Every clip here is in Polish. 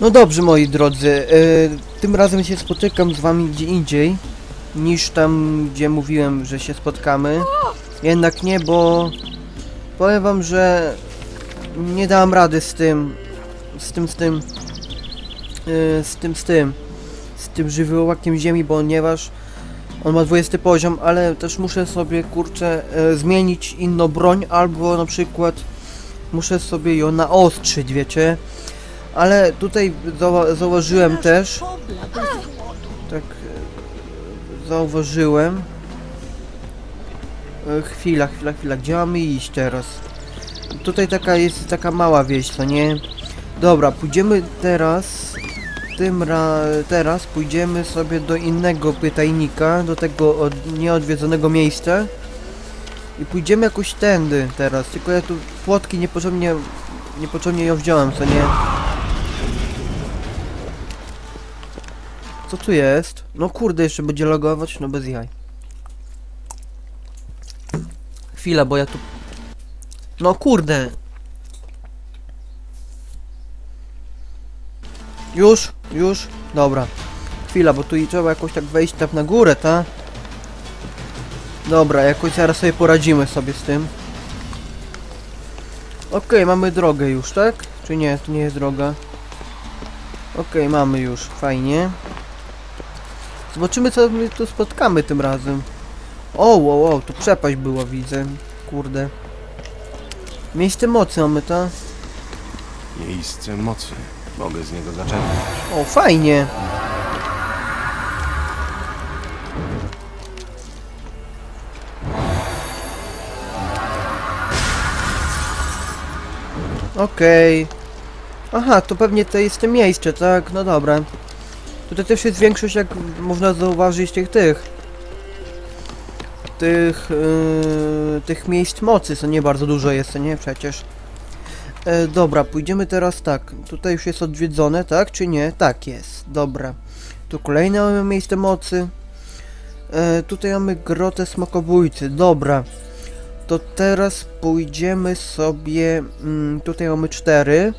No dobrze, moi drodzy, e, tym razem się spotykam z wami gdzie indziej niż tam, gdzie mówiłem, że się spotkamy. Jednak nie, bo powiem wam, że nie dałem rady z tym, z tym, z tym, e, z tym, z tym, z tym żywiołakiem ziemi, ponieważ on ma 20 poziom, ale też muszę sobie, kurczę, e, zmienić inną broń, albo na przykład muszę sobie ją naostrzyć, wiecie? Ale tutaj zauwa zauważyłem też, tak e, zauważyłem. E, Chwila, chwila, chwila, gdzie mamy iść teraz? Tutaj taka jest taka mała wieś, co nie? Dobra, pójdziemy teraz, tym ra teraz pójdziemy sobie do innego pytajnika, do tego od nieodwiedzonego miejsca. I pójdziemy jakoś tędy teraz, tylko ja tu płotki niepotrzebnie, niepotrzebnie ją wziąłem, co nie? Co tu jest? No kurde, jeszcze będzie logować, no bez jaj. Chwila, bo ja tu... No kurde! Już, już, dobra. Chwila, bo tu trzeba jakoś tak wejść tam na górę, ta? Dobra, jakoś zaraz sobie poradzimy sobie z tym. Okej, mamy drogę już, tak? Czy nie? To nie jest droga. Okej, mamy już, fajnie. Zobaczymy co my tu spotkamy tym razem. O, wow, wow, tu przepaść była, widzę. Kurde. Miejsce mocy mamy, ta? Miejsce mocy. Mogę z niego zaczerpnąć. O, fajnie. Okej. Aha, to pewnie to jest to miejsce, tak? No dobra. Tutaj też jest większość, jak można zauważyć, tych tych. Tych, yy, tych miejsc mocy, co nie bardzo dużo jest, nie? Przecież. E, dobra, pójdziemy teraz tak. Tutaj już jest odwiedzone, tak? Czy nie? Tak jest. Dobra. Tu kolejne mamy miejsce mocy. E, tutaj mamy grotę smokobójcy. Dobra. To teraz pójdziemy sobie... Mm, tutaj mamy cztery.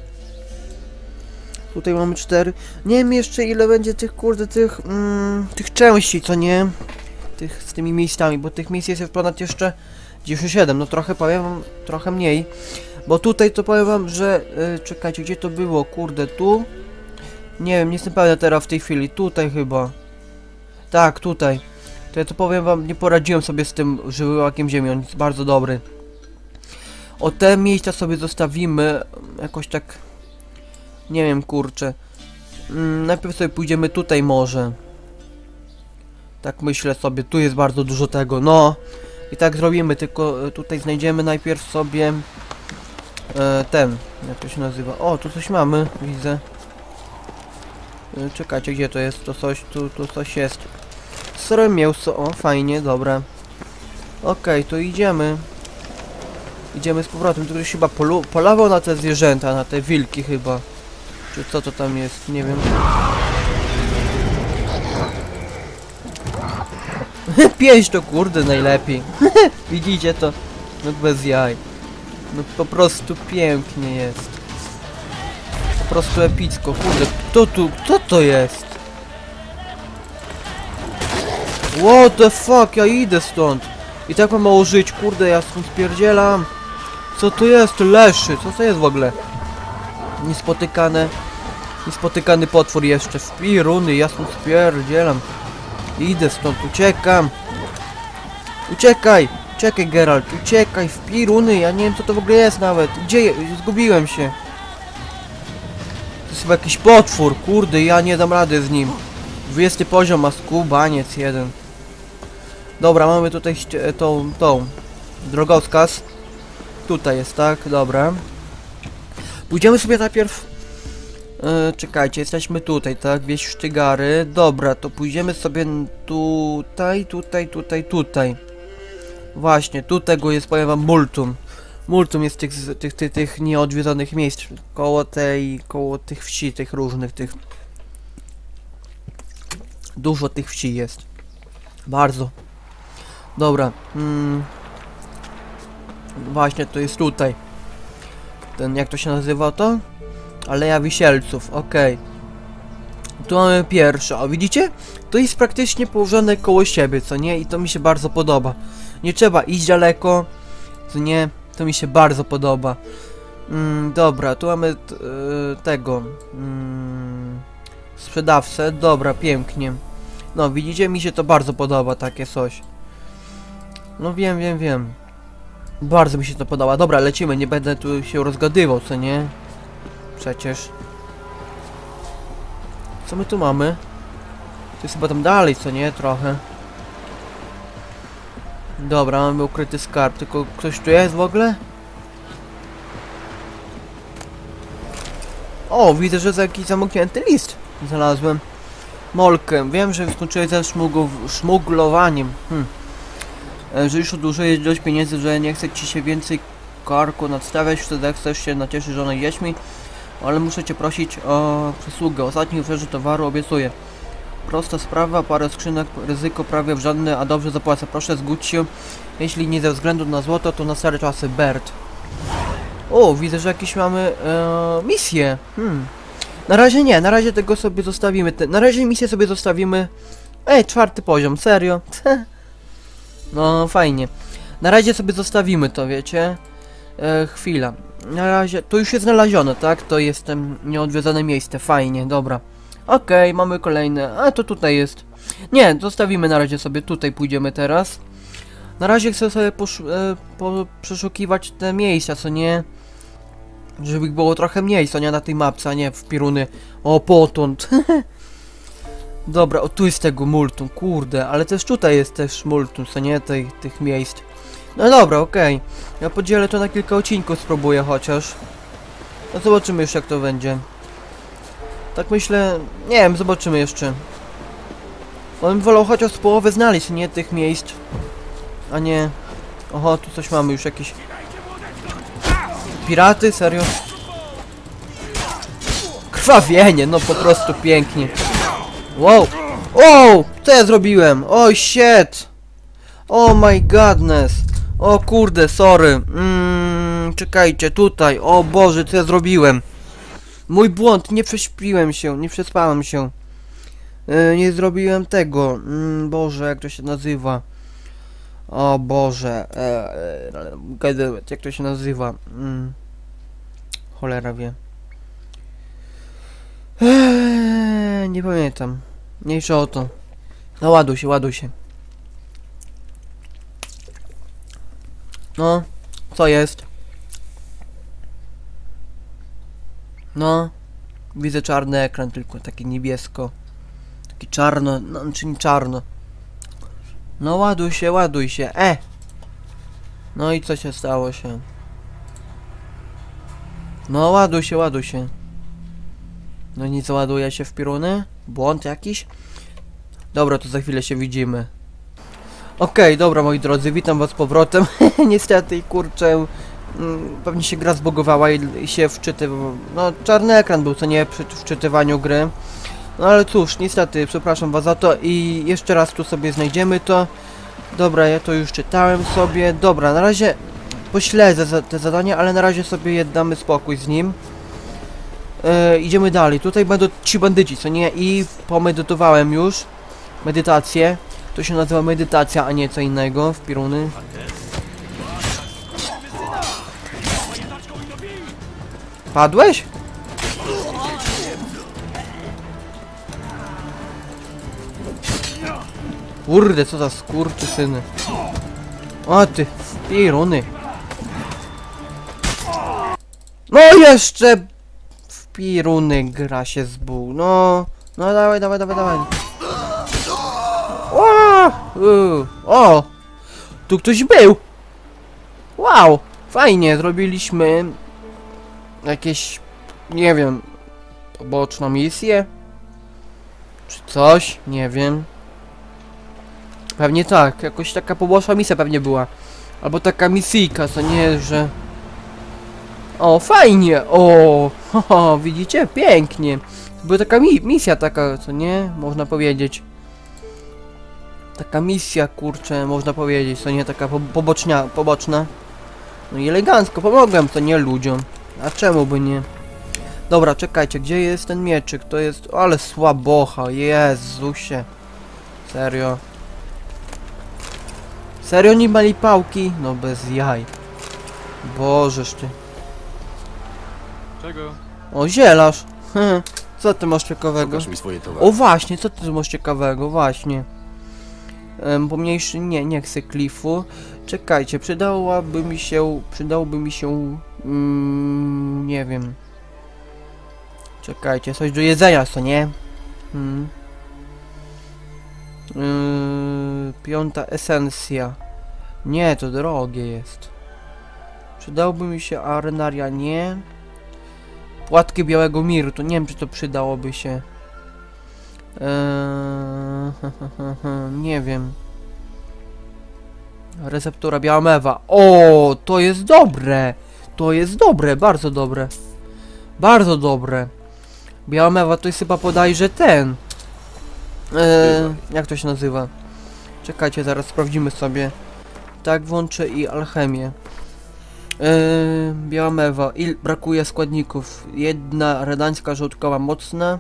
Tutaj mamy cztery. Nie wiem jeszcze ile będzie tych kurde tych... Mm, tych części, co nie? Tych z tymi miejscami, bo tych miejsc jest ponad jeszcze 97. No trochę powiem wam, trochę mniej. Bo tutaj to powiem wam, że... Yy, czekajcie, gdzie to było? Kurde, tu? Nie wiem, nie jestem pewien teraz w tej chwili. Tutaj chyba. Tak, tutaj. To ja to powiem wam, nie poradziłem sobie z tym żyłakiem ziemi, on jest bardzo dobry. O te miejsca sobie zostawimy jakoś tak... Nie wiem, kurczę. Mm, najpierw sobie pójdziemy tutaj może. Tak myślę sobie, tu jest bardzo dużo tego, no. I tak zrobimy, tylko e, tutaj znajdziemy najpierw sobie... E, ten, jak to się nazywa? O, tu coś mamy, widzę. E, czekajcie, gdzie to jest? To coś, tu, tu coś jest. Sore mięso, o, fajnie, dobra. Okej, to idziemy. Idziemy z powrotem, tu ktoś chyba polu polował na te zwierzęta, na te wilki chyba. Czy co to tam jest, nie wiem. Pięść to kurde najlepiej. Widzicie to? No bez jaj. No po prostu pięknie jest. Po prostu epicko. Kurde, kto tu, kto to jest? What the fuck, ja idę stąd. I tak mam mało żyć, kurde, ja stąd spierdzielam. Co to jest? Leszy, co to jest w ogóle? Niespotykane. Niespotykany potwór jeszcze. W piruny, ja stąd spierdzielam. Idę stąd, uciekam. Uciekaj! Uciekaj Geralt, uciekaj w piruny, ja nie wiem co to w ogóle jest nawet. Gdzie? Zgubiłem się. To jest chyba jakiś potwór, kurde, ja nie dam rady z nim. 20 poziom ma skubaniec jeden. Dobra, mamy tutaj tą, tą drogowskaz. Tutaj jest, tak? Dobra. Pójdziemy sobie najpierw E, czekajcie, jesteśmy tutaj, tak? Wieś Sztygary. Dobra, to pójdziemy sobie tutaj, tutaj, tutaj, tutaj. Właśnie, tu tego jest, powiem wam, multum. Multum jest tych, tych, tych, tych nieodwiedzonych miejsc. Koło tej, koło tych wsi, tych różnych, tych... Dużo tych wsi jest. Bardzo. Dobra. Mm. Właśnie, to jest tutaj. Ten, jak to się nazywa to? Aleja Wisielców, okej. Tu mamy pierwsze, o widzicie? To jest praktycznie położone koło siebie, co nie? I to mi się bardzo podoba. Nie trzeba iść daleko, co nie? To mi się bardzo podoba. Mm, dobra, tu mamy e, tego. Mm, sprzedawcę, dobra, pięknie. No, widzicie, mi się to bardzo podoba, takie coś. No wiem, wiem, wiem. Bardzo mi się to podoba. Dobra, lecimy, nie będę tu się rozgadywał, co nie? Przecież. Co my tu mamy? To jest chyba tam dalej, co nie? Trochę. Dobra, mamy ukryty skarb, tylko ktoś tu jest w ogóle? O, widzę, że za jakiś zamknięty list znalazłem. Molkę, wiem, że skończyłeś ze szmuglowaniem. Hm. E, Że już odłożyłeś dość pieniędzy, że nie chce ci się więcej karku nadstawiać, wtedy chcesz się nacieszyć żoną i dziećmi. Ale muszę cię prosić o przysługę. Ostatni oferzy towaru obiecuję. Prosta sprawa, parę skrzynek, ryzyko prawie w żadne, a dobrze zapłacę. Proszę zgódź się. Jeśli nie ze względu na złoto, to na stare czasy. Bert. O, widzę, że jakieś mamy e, misje. Hmm. Na razie nie, na razie tego sobie zostawimy. Na razie misję sobie zostawimy. Ej, czwarty poziom, serio. no, fajnie. Na razie sobie zostawimy to, wiecie. E, chwila. Na razie, to już jest znalezione, tak? To jest tem nieodwiedzone miejsce, fajnie, dobra. Okej, mamy kolejne, a to tutaj jest. Nie, zostawimy na razie sobie, tutaj pójdziemy teraz. Na razie chcę sobie e, przeszukiwać te miejsca, co nie? Żeby ich było trochę mniej, co nie na tej mapce, a nie w piruny. O, potąd. Dobra, o tu jest tego multum, kurde, ale też tutaj jest też multum, co nie, tej, tych miejsc. No dobra, okej. Ja podzielę to na kilka odcinków, spróbuję chociaż. No zobaczymy już jak to będzie. Tak myślę, nie wiem, zobaczymy jeszcze. Bym wolał chociaż połowę znaleźć, nie tych miejsc. A nie... Oho, tu coś mamy już jakieś... Piraty? Serio? Krwawienie, no po prostu pięknie. Wow! Wow! Co ja zrobiłem? Oh shit! Oh my godness! O kurde, sorry. Mm, czekajcie, tutaj. O Boże, co ja zrobiłem? Mój błąd, nie prześpiłem się, nie przespałem się. Yy, nie zrobiłem tego. Mm, Boże, jak to się nazywa? O Boże. E, gadełet, jak to się nazywa? Mm. Cholera wie. Eee, nie pamiętam. Mniejsza o to. No ładuj się, ładuj się. No, co jest? No, widzę czarny ekran, tylko taki niebiesko. Taki czarno, no, czy nie czarno. No ładuj się, ładuj się, e! No i co się stało się? No ładuj się, ładuj się. No nic, ładuje się w piruny? Błąd jakiś? Dobra, to za chwilę się widzimy. Okej, dobra moi drodzy, witam was z powrotem. Niestety, kurczę, mm, pewnie się gra zbogowała i, się wczytywał. No, czarny ekran był, co nie, przy wczytywaniu gry. No ale cóż, niestety, przepraszam was za to i jeszcze raz tu sobie znajdziemy to. Dobra, ja to już czytałem sobie. Dobra, na razie pośledzę za te zadania, ale na razie sobie damy spokój z nim. E, idziemy dalej. Tutaj będą ci bandyci, co nie? I pomedytowałem już medytację. To się nazywa medytacja, a nie co innego w piruny. Padłeś? Kurde, co za skurczy syny. O ty, piruny. No jeszcze piruny gra się zbuł. No, no dawaj, dawaj, dawaj, dawaj. O, o, tu ktoś był. Wow, fajnie, zrobiliśmy jakieś, nie wiem, poboczną misję? Czy coś? Nie wiem. Pewnie tak, jakoś taka poboczna misja pewnie była. Albo taka misyjka, co nie, że... O, fajnie, o, haha, widzicie, pięknie. To była taka mi misja taka, co nie, można powiedzieć. Taka misja, kurczę, można powiedzieć, co nie, taka po pobocznia, poboczna. No i elegancko, pomogłem, co nie, ludziom. A czemu by nie? Dobra, czekajcie, gdzie jest ten mieczyk? To jest... Ale słabocha, Jezusie. Serio. Serio nie mali pałki? No bez jaj. Bożeż ty. Czego? O, zielarz. Co ty masz ciekawego? Pokaż mi swoje towary. O właśnie, co ty masz ciekawego? Właśnie. Um, pomniejszy, nie, nie chcę klifu. Czekajcie, przydałaby mi się, przydałoby mi się, mm, nie wiem. Czekajcie, coś do jedzenia, co nie? Hmm. Yy, piąta esencja. Nie, to drogie jest. Przydałoby mi się arenaria, nie. Płatki białego miru, to nie wiem, czy to przydałoby się. Eee, nie wiem. Receptura biała mewa. O, to jest dobre. To jest dobre, bardzo dobre. Bardzo dobre. Biała mewa to jest chyba podajże ten. Eee, jak to się nazywa? Czekajcie, zaraz sprawdzimy sobie. Tak, włączę i alchemię. Biała mewa. Il brakuje składników. Jedna redańska żołtkowa mocna.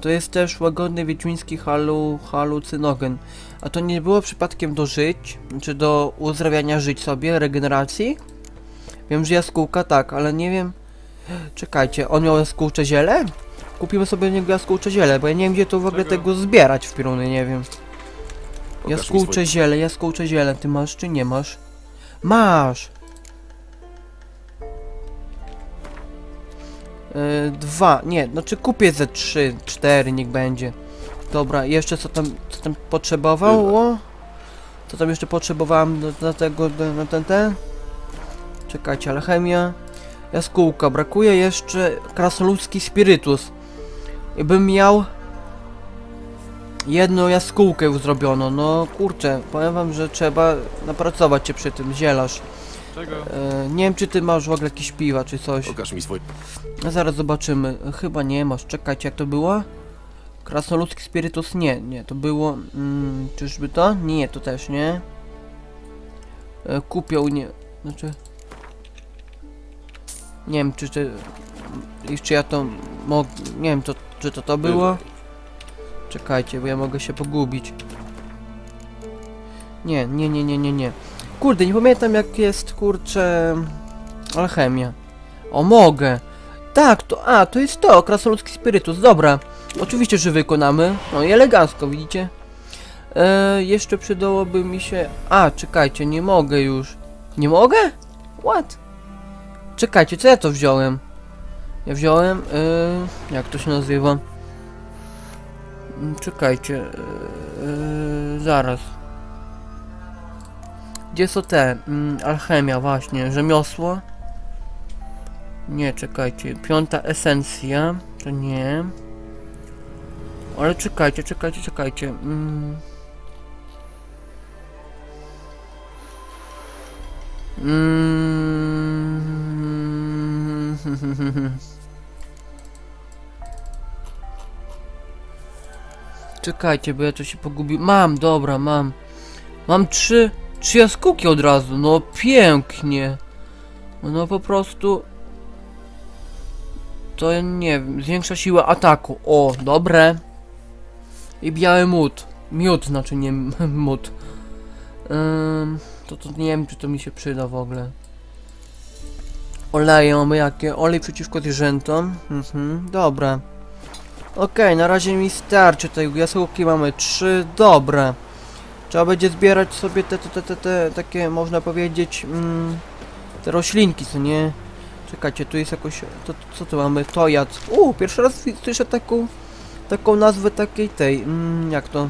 To jest też łagodny wiedźmiński halu, halucynogen. A to nie było przypadkiem do żyć? Czy do uzdrawiania żyć sobie, regeneracji? Wiem, że jaskółka tak, ale nie wiem... Czekajcie, on miał jaskółcze ziele? Kupimy sobie niego jaskółcze ziele, bo ja nie wiem gdzie to w ogóle tego zbierać w pioruny, nie wiem. Pokaż Jaskółcze ziele, jaskółcze ziele, ty masz czy nie masz? Masz! Yy, dwa, nie, znaczy kupię ze trzy, cztery, niech będzie. Dobra, jeszcze co tam, co tam potrzebowało? Co tam jeszcze potrzebowałem do tego, na ten, ten? Czekajcie, alchemia. Jaskółka, brakuje jeszcze krasnoludzki spirytus. I bym miał jedną jaskółkę już zrobiono, no kurczę, powiem wam, że trzeba napracować się przy tym, zielarz. Czego? E, nie wiem, czy ty masz w ogóle jakieś piwa, czy coś. Pokaż mi swoje... A zaraz zobaczymy. Chyba nie masz. Czekajcie, jak to było? Krasnoludzki spirytus? Nie, nie, to było... Mm, czyżby to? Nie, to też nie. E, kupią, nie... Znaczy... Nie wiem, czy Czy ja to... Mo... Nie wiem, to, czy to to było? Czekajcie, bo ja mogę się pogubić. Nie, nie, nie, nie, nie, nie. Kurde, nie pamiętam jak jest, kurczę... Alchemia. O, mogę. Tak, to... A, to jest to, krasnoludzki spirytus, dobra. Oczywiście, że wykonamy. No i elegancko, widzicie? E, jeszcze przydałoby mi się... A, czekajcie, nie mogę już. Nie mogę? What? Czekajcie, co ja to wziąłem? Ja wziąłem... E, jak to się nazywa? Mm, Czekajcie... E, zaraz. Gdzie są te? Mm, alchemia, właśnie. Rzemiosło. Nie, czekajcie. Piąta esencja. To nie. Ale czekajcie, czekajcie, czekajcie. Mm. Mm. Czekajcie, bo ja to się pogubił. Mam, dobra, mam. Mam trzy, trzy jaskółki od razu. No pięknie. No po prostu... To nie wiem, zwiększa siłę ataku. O, dobre. I biały mód. Miód, znaczy nie mód. To, to nie wiem, czy to mi się przyda w ogóle. Oleje mamy jakie? Olej przeciwko zwierzętom. Mhm, dobra. Okej, na razie mi starczy tej jaskółki mamy trzy, dobra. Trzeba będzie zbierać sobie te, te, te, te, te takie, można powiedzieć, mm, te roślinki, co nie? Czekajcie, tu jest jakoś, to, co tu mamy? Tojad. U, pierwszy raz słyszę taką, taką nazwę takiej tej, mm, jak to?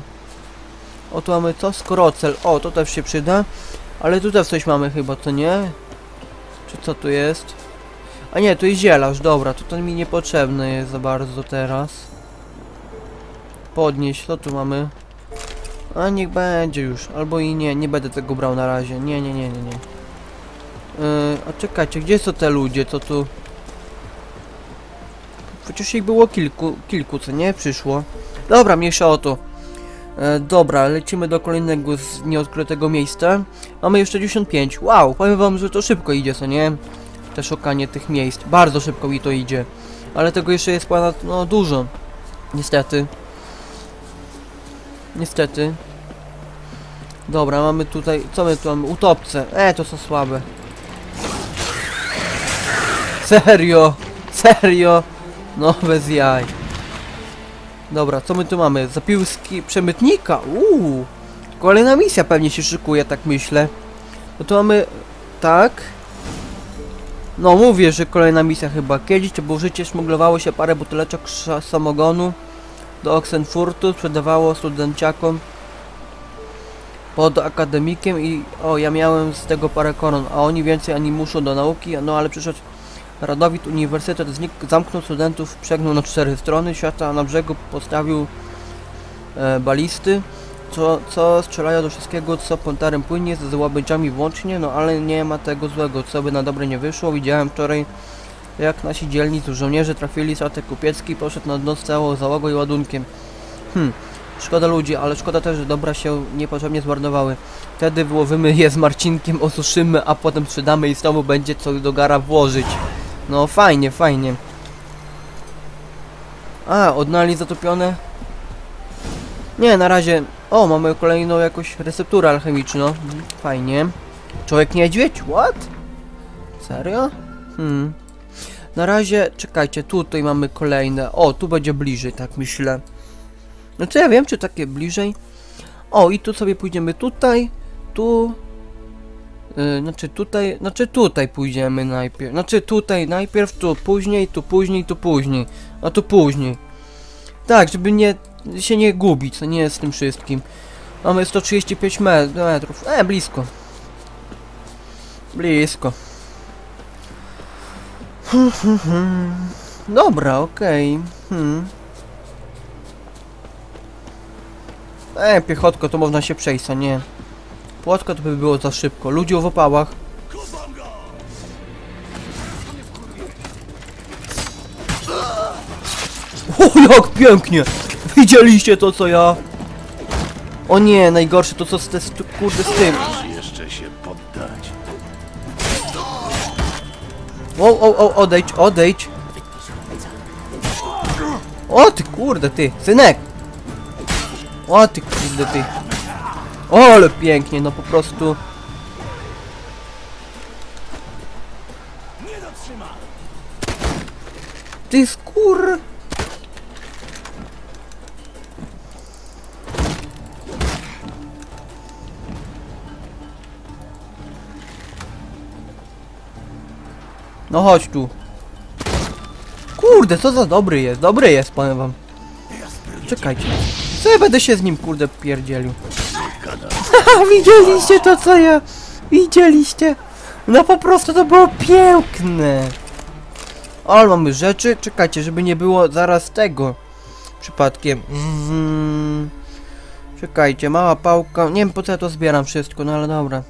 O, tu mamy co? Skorocel. O, to też się przyda. Ale tu też coś mamy chyba, co nie? Czy co tu jest? A nie, tu jest zielarz, dobra, to to mi niepotrzebne jest za bardzo teraz. Podnieść, co tu mamy? A niech będzie już, albo i nie, nie będę tego brał na razie. Nie, nie, nie, nie, nie. Yy, a czekajcie, gdzie są te ludzie, co tu? Przecież ich było kilku, kilku, co nie? Przyszło. Dobra, mniejsza o to. E, dobra, lecimy do kolejnego z nieodkrytego miejsca. Mamy jeszcze 95. Wow, powiem wam, że to szybko idzie, co nie? Te szukanie tych miejsc. Bardzo szybko mi to idzie. Ale tego jeszcze jest ponad, no dużo. Niestety. Niestety. Dobra, mamy tutaj, co my tu mamy? Utopce. E, to są słabe. Serio? Serio? No, bez jaj. Dobra, co my tu mamy? Zapiłski przemytnika. Uuu. Kolejna misja pewnie się szykuje, tak myślę. No to mamy... Tak. No mówię, że kolejna misja chyba. Kiedyś to było życie, szmuglowało się parę buteleczek samogonu do Oxenfurtu, sprzedawało studenciakom pod akademikiem i o, ja miałem z tego parę koron, a oni więcej ani muszą do nauki, no ale przyszedł Radowid Uniwersytet znik, zamknął studentów, przegnął na cztery strony świata, a na brzegu postawił e, balisty, co, co strzelają do wszystkiego, co pontarem płynie, z łabędziami włącznie, no ale nie ma tego złego, co by na dobre nie wyszło. Widziałem wczoraj, jak nasi dzielni tu żołnierze trafili statek kupiecki, poszedł na dno z całą załogą i ładunkiem. Hm, szkoda ludzi, ale szkoda też, że dobra się niepotrzebnie zmarnowały. Wtedy wyłowymy je z Marcinkiem, osuszymy, a potem sprzedamy i znowu będzie co do gara włożyć. No fajnie, fajnie. A, odnali zatopione? Nie, na razie... O, mamy kolejną jakąś recepturę alchemiczną. Fajnie. Człowiek niedźwiedź? What? Serio? Hmm. Na razie, czekajcie, tutaj mamy kolejne. O, tu będzie bliżej, tak myślę. No co ja wiem, czy takie bliżej? O, i tu sobie pójdziemy tutaj, tu... Yy, znaczy tutaj, znaczy tutaj pójdziemy najpierw. Znaczy tutaj najpierw, tu później, tu później, tu później. A tu później. Tak, żeby nie się nie gubić, nie z tym wszystkim. Mamy 135 met- metrów. E, blisko. Blisko. Dobra, okej. Hmm. E, piechotko, to można się przejść, a nie. Płotka to by było za szybko. Ludzie w opałach. O, jak pięknie! Widzieliście to, co ja? O nie, najgorsze to co z te, kurde z tym. O, o, o, odejdź, odejdź. O ty kurde ty, synek! O ty kurde ty. O, ale pięknie, no po prostu. Ty skór. No chodź tu. Kurde, co za dobry jest, dobry jest, powiem wam. Czekajcie. Co ja będę się z nim, kurde, pierdzielił? Widzieliście to, co ja... Widzieliście? No po prostu to było piękne. Ale mamy rzeczy, czekajcie, żeby nie było zaraz tego. Przypadkiem. Mm. Czekajcie, mała pałka. Nie wiem po co ja to zbieram wszystko, no ale dobra.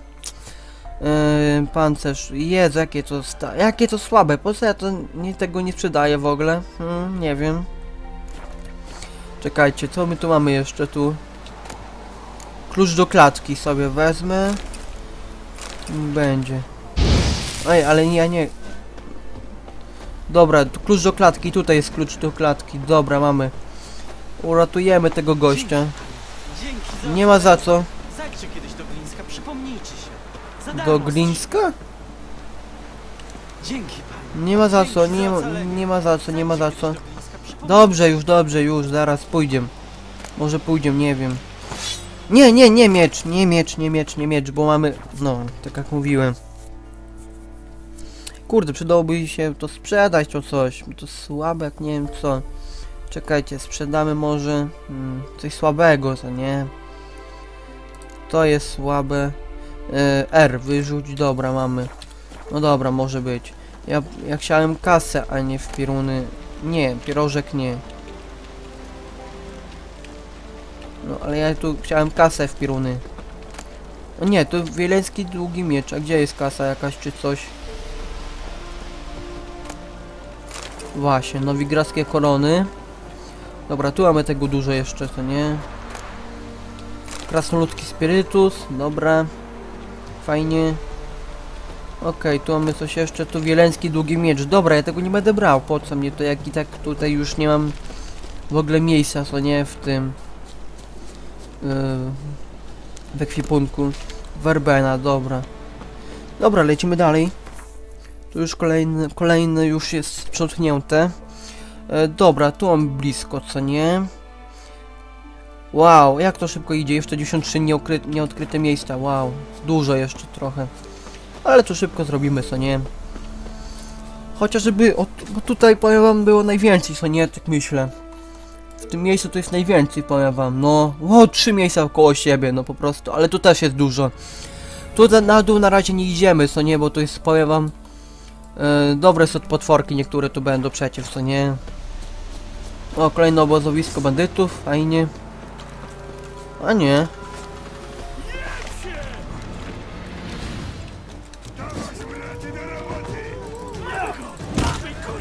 Yy, pancerz. Jezu, jakie to sta jakie to słabe. Po co ja to nie, tego nie sprzedaję w ogóle? Hmm, nie wiem. Czekajcie, co my tu mamy jeszcze tu? Klucz do klatki sobie wezmę. Będzie. Ej, ale ja nie... Dobra, klucz do klatki, tutaj jest klucz do klatki. Dobra, mamy. Uratujemy tego gościa. Nie ma za co. Do coś. Glińska? Dzięki. Nie ma za co, nie nie ma za co, nie ma za co. Dobrze, już dobrze, już, zaraz pójdziemy. Może pójdziemy, nie wiem. Nie, nie, nie miecz, nie miecz, nie miecz, nie miecz, bo mamy, no, tak jak mówiłem. Kurde, przydałoby się to sprzedać to coś, to słabe jak nie wiem co. Czekajcie, sprzedamy może mm, coś słabego, co nie? To jest słabe. E, R, wyrzuć, dobra, mamy. No dobra, może być. Ja, ja chciałem kasę, a nie w pieruny. Nie, pierożek nie. No, ale ja tu chciałem kasę w pieruny. O nie, to wieleński długi miecz. A gdzie jest kasa jakaś czy coś? Właśnie, nowigradzkie korony. Dobra, tu mamy tego dużo jeszcze, to nie? Krasnoludki spirytus, dobra. Fajnie. Okej, tu mamy coś jeszcze, tu wieleński długi miecz. Dobra, ja tego nie będę brał, po co mnie to, jak i tak tutaj już nie mam w ogóle miejsca, co nie, w tym... Yy, w ekwipunku. Verbena, dobra. Dobra, lecimy dalej. Tu już kolejny, kolejny już jest sprzątnięte. E, dobra, tu mam blisko, co nie? Wow, jak to szybko idzie, jeszcze 93 nieokry, nieodkryte miejsca, wow. Dużo jeszcze trochę. Ale to szybko zrobimy, co nie? Chociażby, o, bo tutaj powiem wam było najwięcej, co nie, tak myślę. W tym miejscu to jest najwięcej, powiem wam, no. O, trzy miejsca koło siebie, no po prostu, ale tu też jest dużo. Tu na dół na razie nie idziemy, co nie, bo to jest, powiem wam, e, dobre są potworki, niektóre tu będą przecież, co nie. O, kolejne obozowisko bandytów, fajnie. A nie.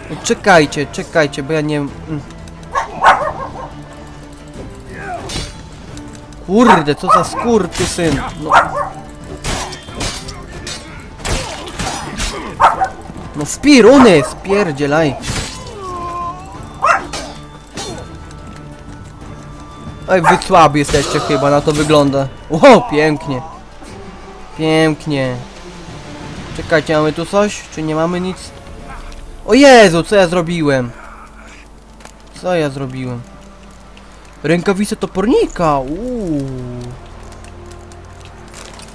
No, Czekajcie, czekajcie, bo ja nie... mm. Kurde, co za skurczy syn. No. No spiruny, spierdzielaj. Oj, wy słabi jesteście chyba, na to wygląda. O, pięknie. Pięknie. Czekajcie, mamy tu coś? Czy nie mamy nic? O Jezu, co ja zrobiłem? Co ja zrobiłem? Rękawice topornika, uuu.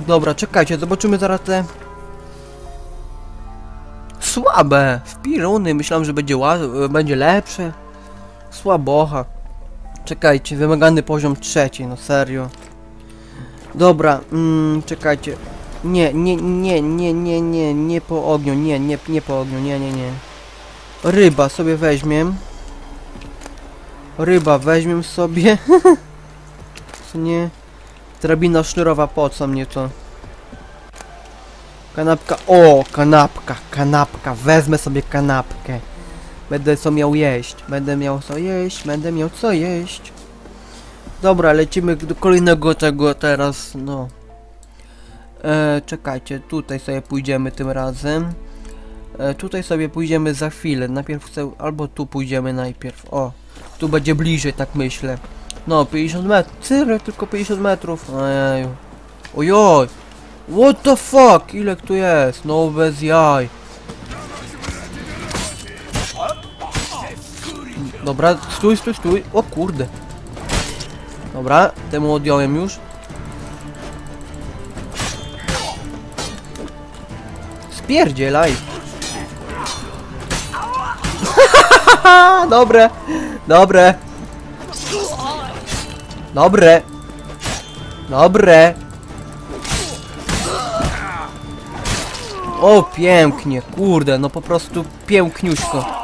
Dobra, czekajcie, zobaczymy zaraz te... Słabe! Wpiruny, myślałem, że będzie, będzie lepsze. Słabocha. Czekajcie, wymagany poziom trzeci, no serio. Dobra, mm, czekajcie. Nie, nie, nie, nie, nie, nie, nie po ogniu, nie, nie, nie po ogniu, nie, nie, nie. Ryba sobie weźmiem. Ryba weźmiem sobie. Co nie? Drabina sznurowa, po co mnie to? Kanapka, o, kanapka, kanapka, wezmę sobie kanapkę. Będę co miał jeść, będę miał co jeść, będę miał co jeść. Dobra, lecimy do kolejnego tego teraz, no. E, czekajcie, tutaj sobie pójdziemy tym razem. E, tutaj sobie pójdziemy za chwilę, najpierw chcę, albo tu pójdziemy najpierw, o. Tu będzie bliżej, tak myślę. No, 50 metrów, tyle, tylko 50 metrów, ojeju. Ojoj, what the fuck, ile tu jest, no bez jaj. Dobra, stój, stój, stój. O kurde. Dobra, temu odjąłem już. Spierdzielaj. dobre, dobre. Dobre. Dobre. O, pięknie, kurde, no po prostu piękniuśko.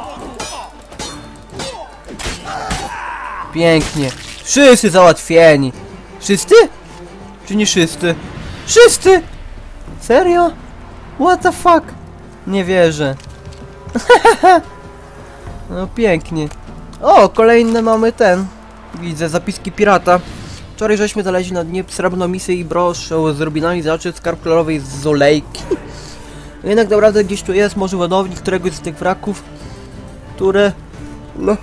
Pięknie. Wszyscy załatwieni. Wszyscy? Czy nie wszyscy? Wszyscy! Serio? What the fuck? Nie wierzę. no pięknie. O, kolejne mamy ten. Widzę zapiski pirata. Wczoraj żeśmy znaleźli na dnie srebrną misję i broszę z rubinami zaczy skarb kolorowej z olejki. Jednak naprawdę gdzieś tu jest, może ładownik któregoś z tych wraków, które... No,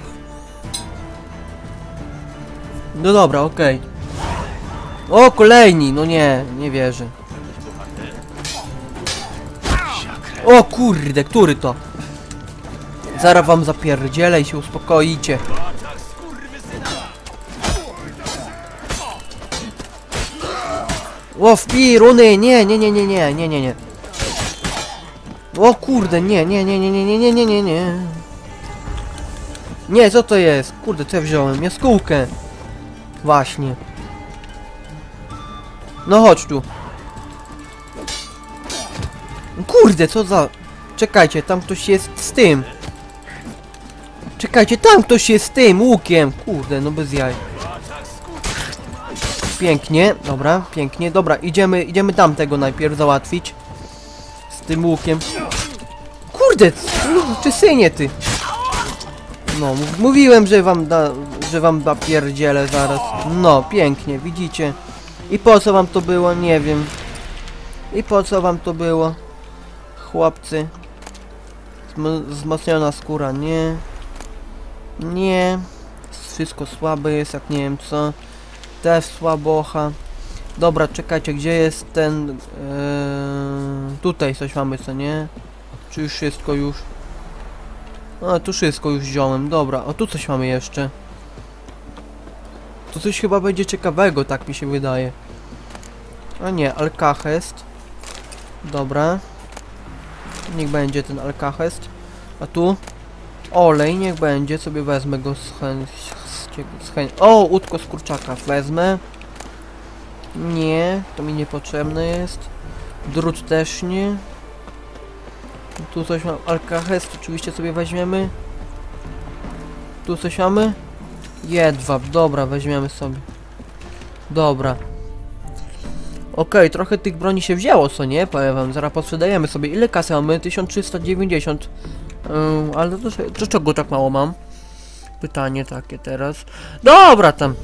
no dobra, okej. O, kolejni! No nie, nie wierzę. O kurde, który to? Zaraz wam zapierdzielę i się uspokoicie. O, wpi, runy! Nie, nie, nie, nie, nie, nie, nie, nie. O kurde, nie, nie, nie, nie, nie, nie, nie, nie, nie, nie. Nie, co to jest? Kurde, co ja wziąłem? Jaskółkę. Właśnie. No chodź tu. Kurde, co za... Czekajcie, tam ktoś jest z tym. Czekajcie, tam ktoś jest z tym łukiem. Kurde, no bez jaj. Pięknie, dobra, pięknie. Dobra, idziemy, idziemy tamtego najpierw załatwić. Z tym łukiem. Kurde, czy synie ty? No, mów- mówiłem, że wam da, że wam da pierdzielę zaraz. No, pięknie, widzicie. I po co wam to było? Nie wiem. I po co wam to było? chłopcy. Wzm- Wzmocniona skóra, nie. Nie. Wszystko słabe jest, jak nie wiem co. Też słabocha. Dobra, czekajcie, gdzie jest ten... Yy, tutaj coś mamy, co nie? Czy już wszystko już? A, tu wszystko już wziąłem, dobra. O, tu coś mamy jeszcze. To coś chyba będzie ciekawego, tak mi się wydaje. A nie, alkachest. Dobra. Niech będzie ten alkachest. A tu? Olej, niech będzie, sobie wezmę go z chęć... O, łódko z kurczaka wezmę. Nie, to mi niepotrzebne jest. Drut też nie. Tu coś mam, alkachest oczywiście sobie weźmiemy. Tu coś mamy? Jedwab, dobra, weźmiemy sobie. Dobra. Okej, trochę tych broni się wzięło, co nie? Powiem wam, zaraz podsprzedajemy sobie. Ile kasy mamy? 1390. Ym, ale to, to czego tak mało mam? Pytanie takie teraz. Dobra, tam.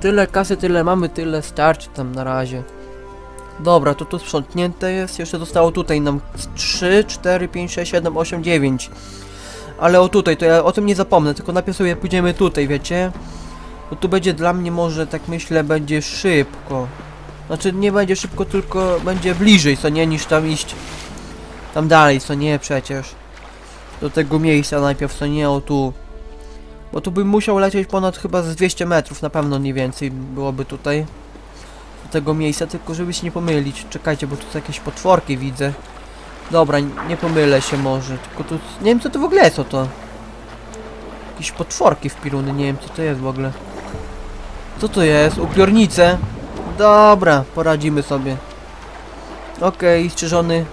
Tyle kasy, tyle mamy, tyle starczy tam na razie. Dobra, to tu sprzątnięte jest. Jeszcze zostało tutaj nam 3, 4, 5, 6, 7, 8, 9. Ale o tutaj, to ja o tym nie zapomnę, tylko najpierw sobie pójdziemy tutaj, wiecie? Bo tu będzie dla mnie może, tak myślę, będzie szybko. Znaczy nie będzie szybko, tylko będzie bliżej, co nie, niż tam iść. Tam dalej, co nie, przecież. Do tego miejsca najpierw, co nie, o tu. Bo tu bym musiał lecieć ponad chyba z 200 metrów, na pewno nie więcej byłoby tutaj. Do tego miejsca, tylko żeby się nie pomylić. Czekajcie, bo tu jakieś potworki widzę. Dobra, nie pomylę się może, tylko tu... Nie wiem co to w ogóle jest, co to? Jakieś potworki w piruny, nie wiem co to jest w ogóle. Co to jest? Upiornice? Dobra, poradzimy sobie. Okej, strzyżony.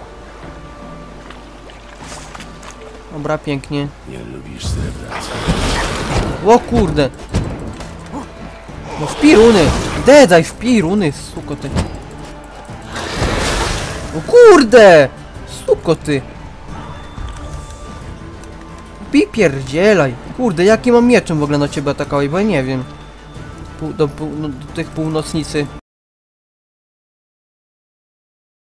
Dobra, pięknie. Nie lubisz srebra. O kurde! No w piruny! Dedzaj w piruny, suko ty! O kurde! Suko ty! Pipierdzielaj! Kurde, jaki mam mieczem w ogóle na ciebie atakować, bo ja nie wiem. Pół, do, pół, no, do tych północnicy.